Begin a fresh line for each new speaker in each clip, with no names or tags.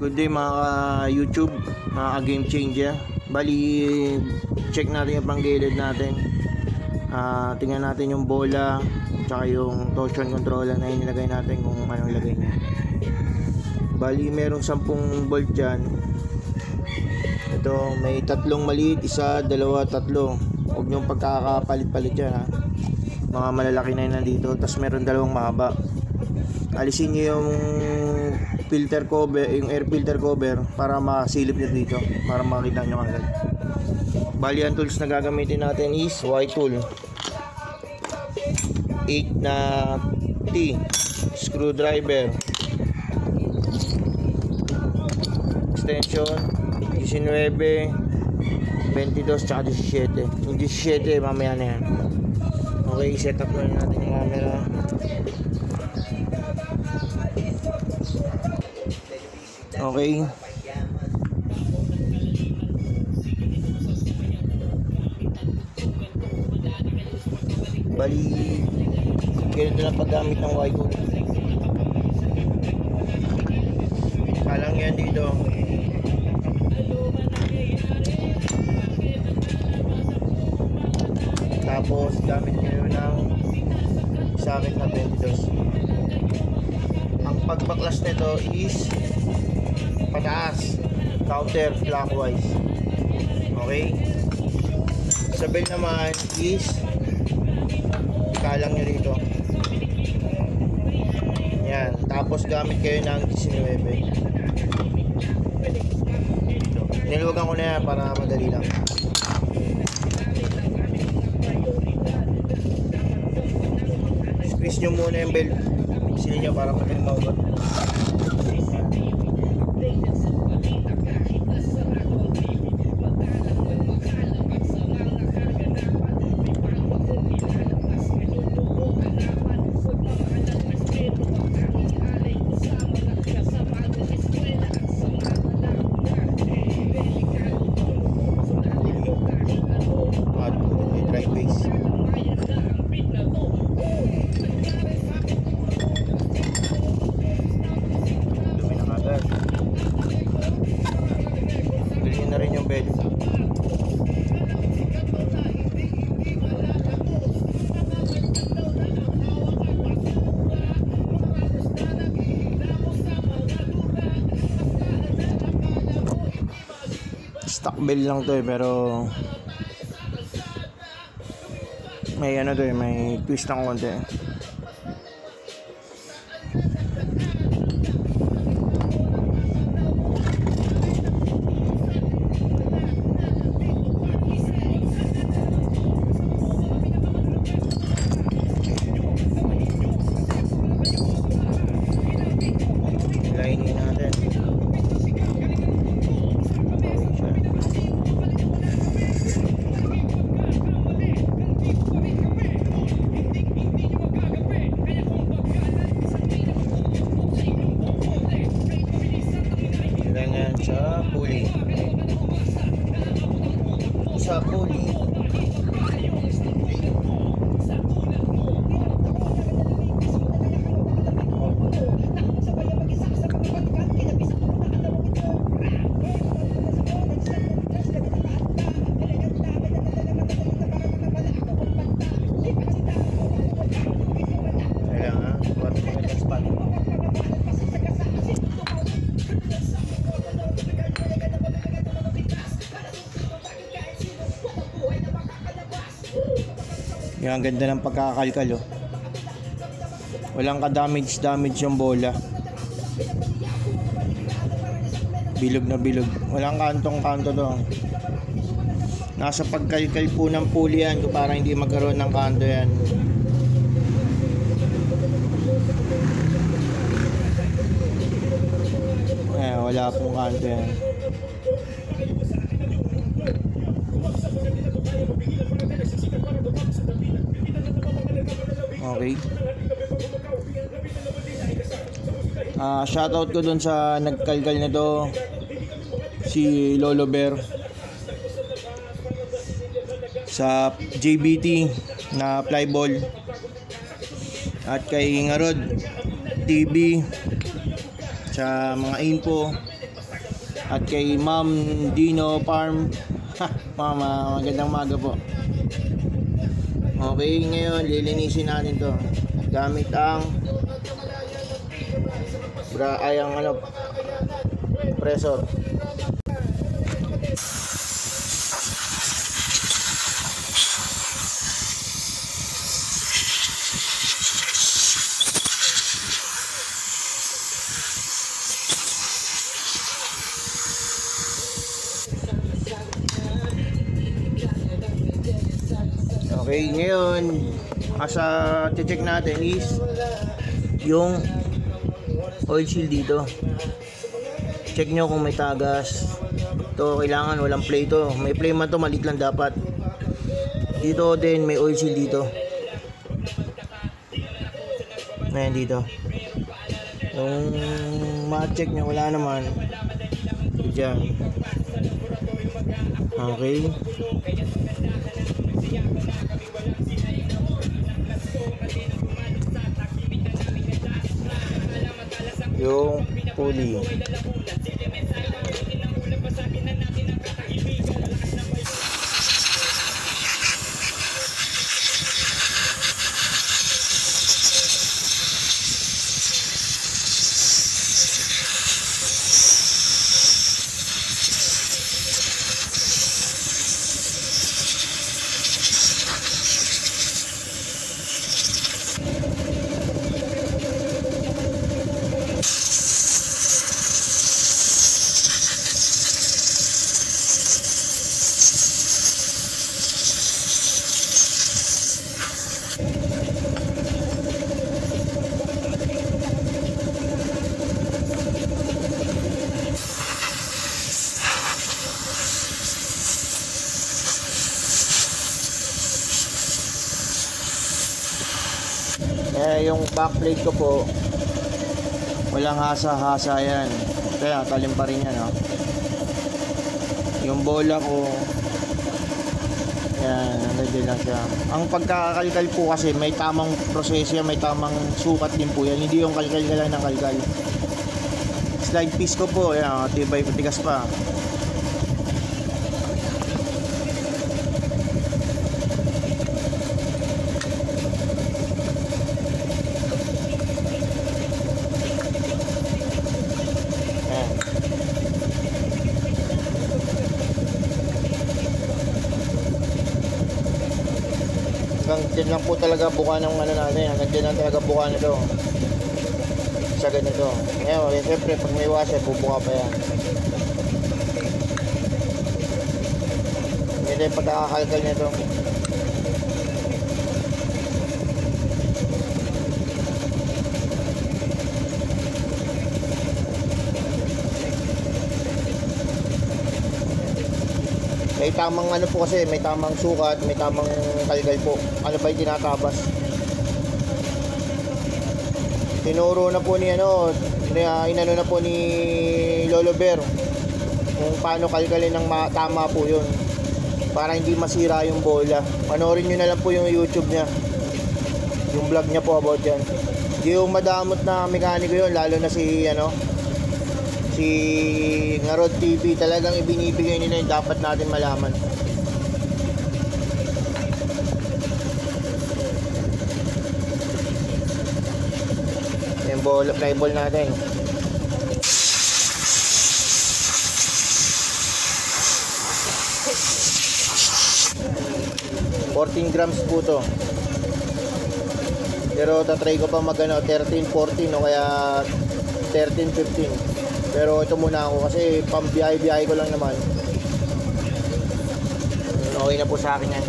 Good mga ka-YouTube, mga ka-game changer. Bali, check natin yung panggilid natin. Ah, tingnan natin yung bola, tsaka yung torsion controller na inilagay natin kung anong lagay niya. Bali, merong 10 bolt dyan. Ito, may tatlong maliit, isa, dalawa, tatlo. Huwag niyong pagkakapalit-palit dyan ha. Mga malalaki na yun nandito. Tapos meron dalawang mahaba. Alisin niyo yung filter cover, yung air filter cover para masilip niyo dito. Para makita niyo agad. Bali, ang tools na gagamitin natin is Y tool. 8 na T. Screwdriver. Extension. 19, 22, tsaka 17. Yung 17, mamaya na yan. Okay, set up na natin yung camera. Okay. Bali, ganito lang paggamit ng Y-tool. Kalang yan dito. Tapos, gamit nyo ng sakit na 22. Ang pagbaklas nito is pataas, counter clockwise. Okay? Sa bell naman is ikalang nyo rito. Yan. Tapos gamit kayo ng 19. Niluwagan ko na yan para madali lang. Squeeze nyo muna yung belt. Sili nyo para madali maugat. Stock bell lang to eh, pero may ano to eh, may twist ng konti. eh. Yung ang ganda ng pagkakalkal oh. Walang ka-damage damage yung bola. Bilog na bilog. Walang kantong kanto to. Nasa pagkalkal po ng pulley yan para hindi magkaroon ng kanto yan. Eh, wala pong kanto yan. Okay. Ah, shoutout ko dun sa nagkalkal nito si Lolo Bear sa JBT na flyball at kay Ngarod TV sa mga info At kay Ma'am Dino Farm. Ha, mama, magandang maga po. Okay, ngayon lilinisin natin to. Gamit ang bra ay ang ano pressure. Ngayon, asa check natin is yung oil seal dito. Check nyo kung may tagas. Ito, kailangan walang play to. May play man to, malit lang dapat. Dito din, may oil seal dito. Ayan dito. Yung ma-check nyo, wala naman. Diyan. Okay. Yung pulley. Eh, yung backplate ko po, walang hasa-hasa yan. Kaya talim pa rin yan, no? Yung bola ko, yan, nandiyan lang siya. Ang pagkakakalkal po kasi, may tamang proseso may tamang sukat din po yan. Hindi yung kalkal ka lang ng kalkal. Slide piece ko po, yan, tibay, tigas pa. Dyan lang po talaga buka ng ano natin. Hanggang dyan lang talaga buka nito. Sa ganito. Ngayon, eh, siyempre, pag may washer, bubuka pa yan. Hindi pagkakakalkal nito. May tamang ano po kasi, may tamang sukat, may tamang kalgal po. Ano ba yung tinatabas? Tinuro na po ni ano, uh, inano na po ni Lolo Bear kung paano kalkalin ng ma- tama po yun para hindi masira yung bola. Panoorin nyo na lang po yung YouTube niya. Yung vlog niya po about yan. Hindi yung madamot na mekaniko yun, lalo na si ano, si Ngarod TV talagang ibinibigay nila yung dapat natin malaman. Yung ball, fly ball natin. ...14 grams po to. Pero tatry ko pa mag ano, 13, 14 o kaya 13, 15. Pero ito muna ako kasi pambiyahe-biyahe ko lang naman. Okay na po sa akin yan.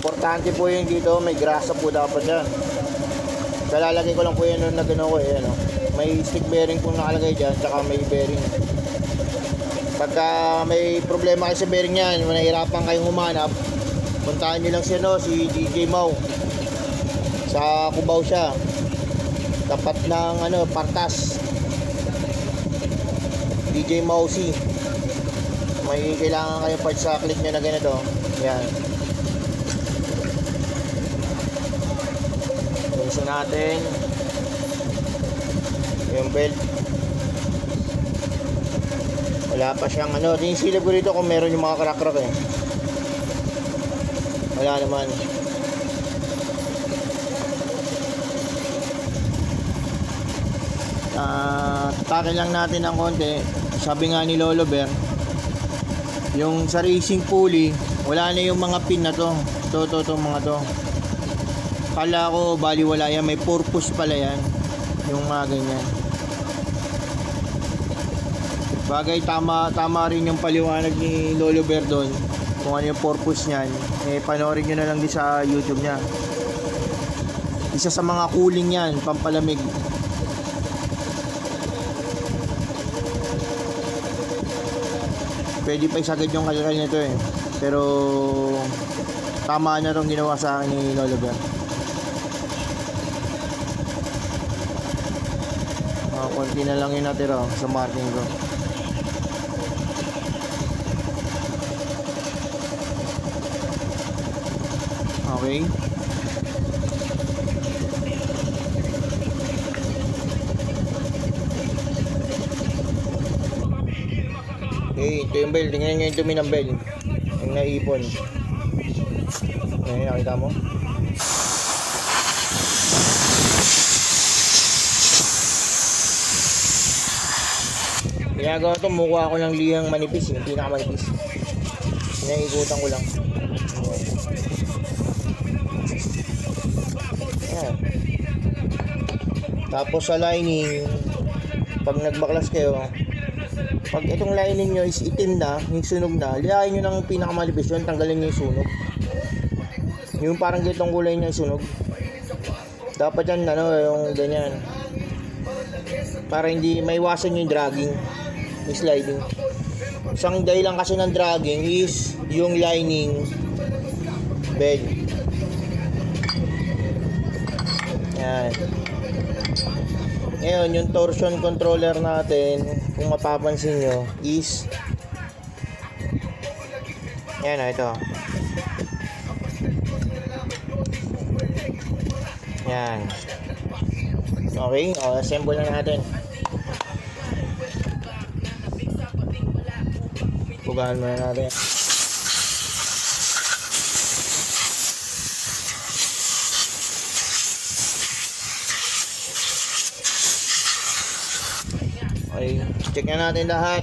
Importante po yun dito, may grasa po dapat yan. Kalalagay ko lang po yun na gano'n ko eh, ano. May stick bearing po nakalagay dyan, tsaka may bearing. Pagka may problema kayo sa bearing niyan, nahihirapan kayong humanap, puntahan nyo lang si, ano, si DJ Mau. Sa Cubao siya. Tapat ng ano, Partas. DJ Mausi. May kailangan kayong parts sa click nyo na ganito. Yan. Natin yung belt. Wala pa siyang ano. Sinisilip ko dito kung meron yung mga crack-crack eh. Wala naman. Ah, takin lang natin ng konti. Sabi nga ni Lolo Bear, yung sa racing pulley, wala na yung mga pin na to. To, to, to, mga to. Kala ko bali wala yan, may purpose pala yan. Yung mga ganyan. Bagay tama tama rin yung paliwanag ni Lolo Bear doon kung ano yung purpose niyan. Eh panoorin niyo na lang din sa YouTube niya. Isa sa mga cooling yan, pampalamig. Pwede pa isagad yung kalkal nito eh. Pero tama na rin ginawa sa akin ni Lolo Bear. Konti na lang yung natira sa marking ko. Okay. Okay, ito yung bell. Tingnan nyo yung dumi ng bell. Yung naipon. Ayan, nakita mo? Ginagawa ito, mukha ako ng lihang manipis. Yung pinakamanipis. Pinaikutan ko lang. Ayan. Tapos sa lining, pag nagbaklas kayo, pag itong lining nyo is itim na, yung sunog na, lihain nyo ng pinakamalipis yun, tanggalin nyo yung sunog. Yung parang gitong kulay niya sunog. Dapat yan, ano, yung ganyan. Para hindi maiwasan yung dragging, yung sliding. Isang dahilan kasi ng dragging is yung lining bed. Yan. Ngayon, yung torsion controller natin, kung mapapansin nyo, is yan o, ito. Yan. Okay, o, assemble na natin. Pugahan muna natin. Okay, check na natin lahat.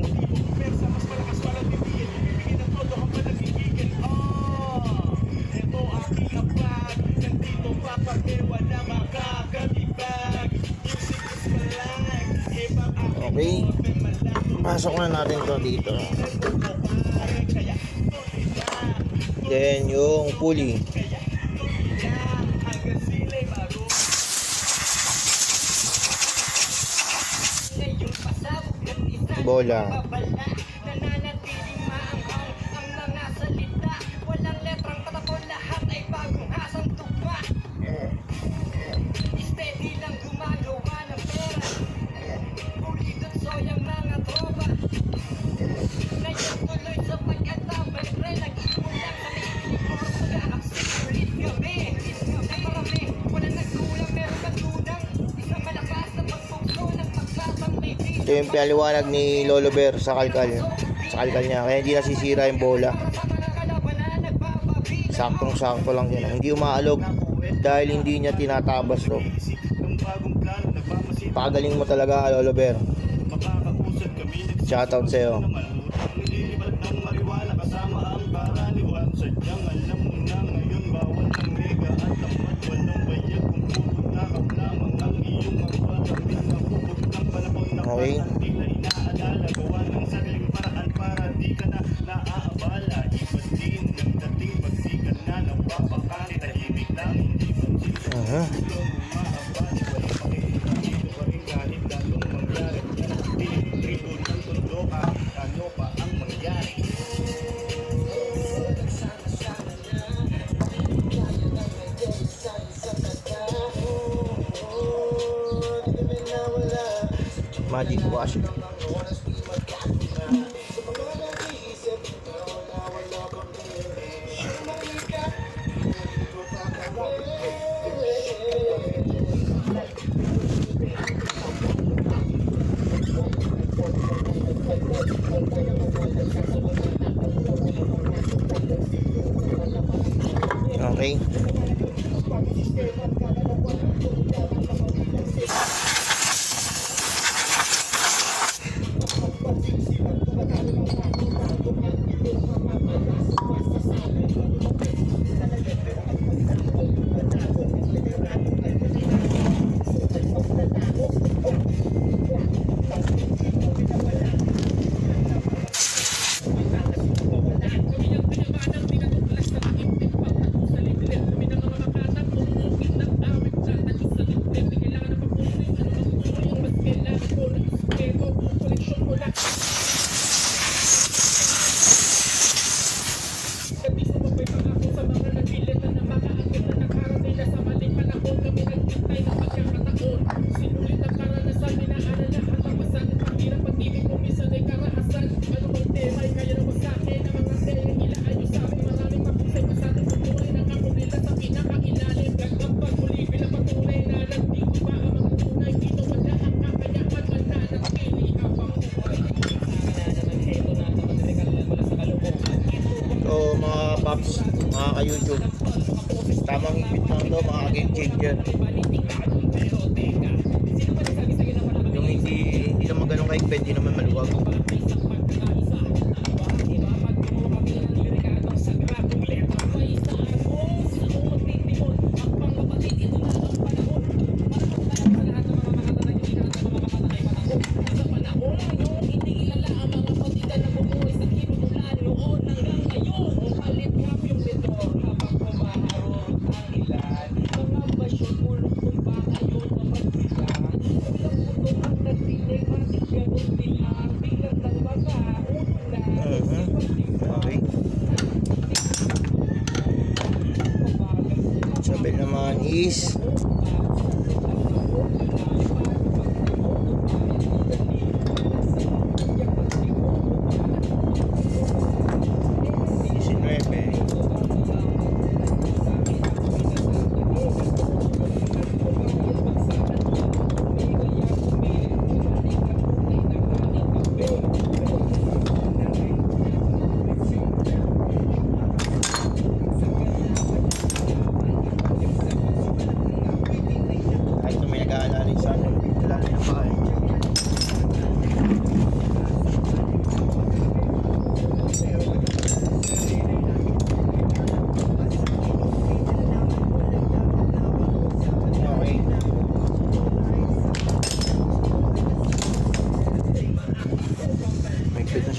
Okay. Pasok na natin to dito. Then, yung pulley. Bola. Paliwanag ni Lolo Bear sa kalkal. Sa kalkal niya. Kaya hindi nasisira yung bola. Saktong sakto lang yan. Hindi umaalog dahil hindi niya tinatabas to. Pagaling mo talaga, Lolo Bear. Shoutout sa'yo. Okay. Aha. Magic wash. Mga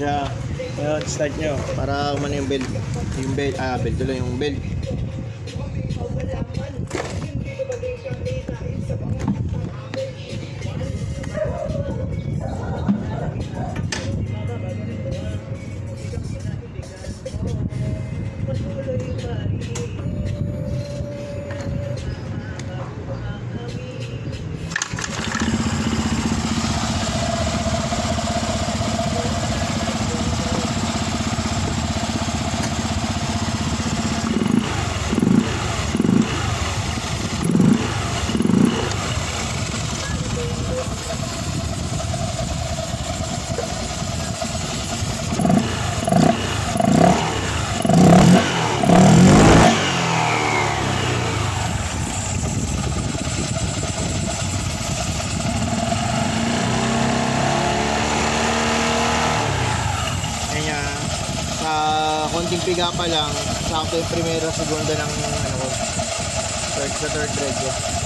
siya. Ngayon, start nyo para umano yung belt. Yung belt, ah, belt tuloy yung belt. Piga pa lang, sakto yung primera, segunda ng ano ko, third sa third thread ko.